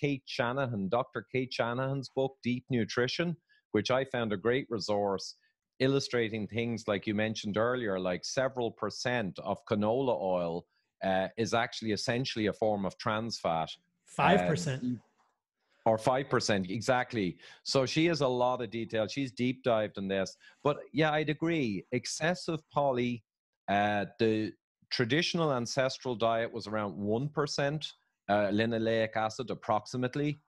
Cate Shanahan, Dr. Cate Shanahan's book, Deep Nutrition, which I found a great resource illustrating things like you mentioned earlier, like several percent of canola oil uh, is actually essentially a form of trans fat. Five percent. Uh, or 5% exactly so she has a lot of detail she's deep dived in this but yeah i'd agree excessive poly uh, the traditional ancestral diet was around 1% uh, linoleic acid approximately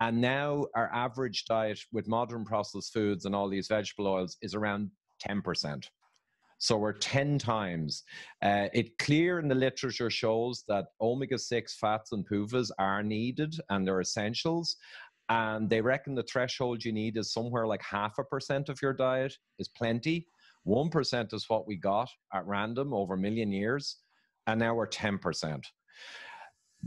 and now our average diet with modern processed foods and all these vegetable oils is around 10% so we're 10 times. Uh, it clear in the literature shows that omega-6 fats and PUFAs are needed and they're essentials. And they reckon the threshold you need is somewhere like half a percent of your diet is plenty. 1% is what we got at random over a million years. And now we're 10%.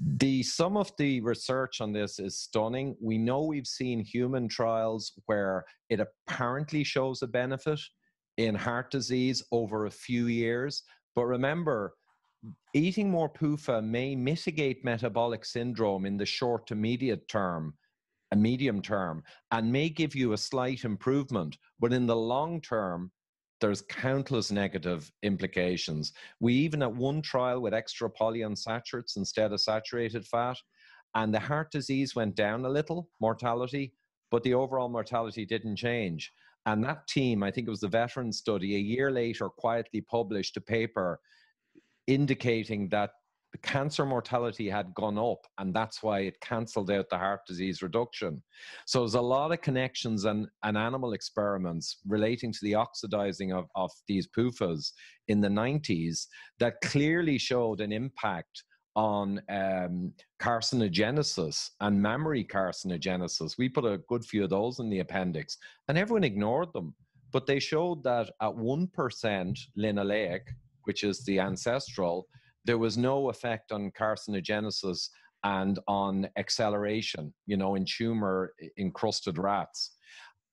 The some of the research on this is stunning. We know we've seen human trials where it apparently shows a benefit, in heart disease over a few years. But remember, eating more PUFA may mitigate metabolic syndrome in the short to term, a medium term, and may give you a slight improvement. But in the long term, there's countless negative implications. We even at one trial with extra polyunsaturates instead of saturated fat, and the heart disease went down a little, mortality, but the overall mortality didn't change. And that team, I think it was the veteran study, a year later quietly published a paper indicating that the cancer mortality had gone up, and that's why it cancelled out the heart disease reduction. So there's a lot of connections and, and animal experiments relating to the oxidizing of, of these PUFAs in the 90s that clearly showed an impact on um, carcinogenesis and mammary carcinogenesis. We put a good few of those in the appendix, and everyone ignored them. But they showed that at 1% linoleic, which is the ancestral, there was no effect on carcinogenesis and on acceleration, you know, in tumor encrusted rats.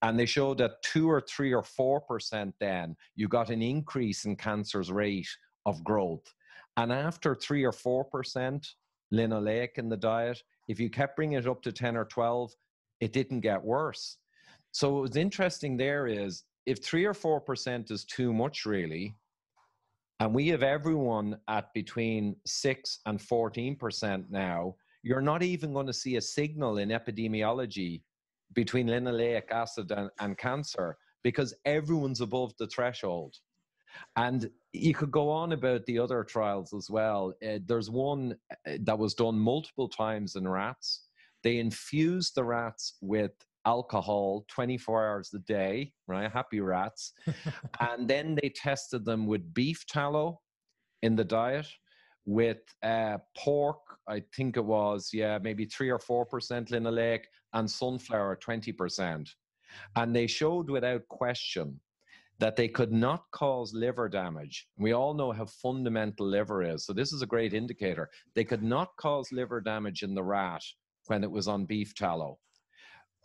And they showed that two or three or four percent then you got an increase in cancer's rate of growth. And after three or four percent linoleic in the diet, if you kept bringing it up to 10 or 12, it didn't get worse. So what was interesting there is if three or four percent is too much, really, and we have everyone at between six and 14 percent now, you're not even going to see a signal in epidemiology between linoleic acid and, and cancer because everyone's above the threshold. And you could go on about the other trials as well. Uh, there's one uh, that was done multiple times in rats. They infused the rats with alcohol 24 hours a day, right? Happy rats. and then they tested them with beef tallow in the diet, with uh, pork, I think it was, yeah, maybe three or 4% linoleic, and sunflower, 20%. And they showed without question that they could not cause liver damage. We all know how fundamental liver is. So this is a great indicator. They could not cause liver damage in the rat when it was on beef tallow.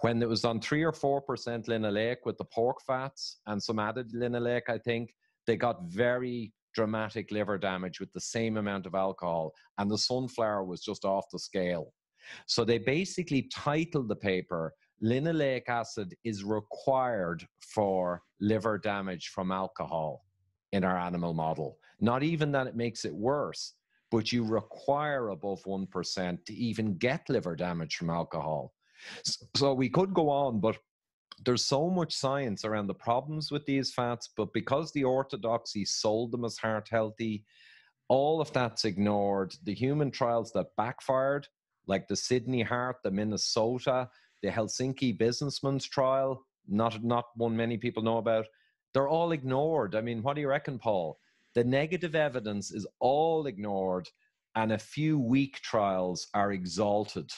When it was on three or four percent linoleic with the pork fats and some added linoleic, I think they got very dramatic liver damage with the same amount of alcohol, and the sunflower was just off the scale. So they basically titled the paper linoleic acid is required for liver damage from alcohol in our animal model. Not even that it makes it worse, but you require above 1% to even get liver damage from alcohol. So we could go on, but there's so much science around the problems with these fats, but because the orthodoxy sold them as heart healthy, all of that's ignored. The human trials that backfired, like the Sydney Heart, the Minnesota, the Helsinki businessman's trial, not not one many people know about. They're all ignored. I mean, what do you reckon, Paul? The negative evidence is all ignored, and a few weak trials are exalted.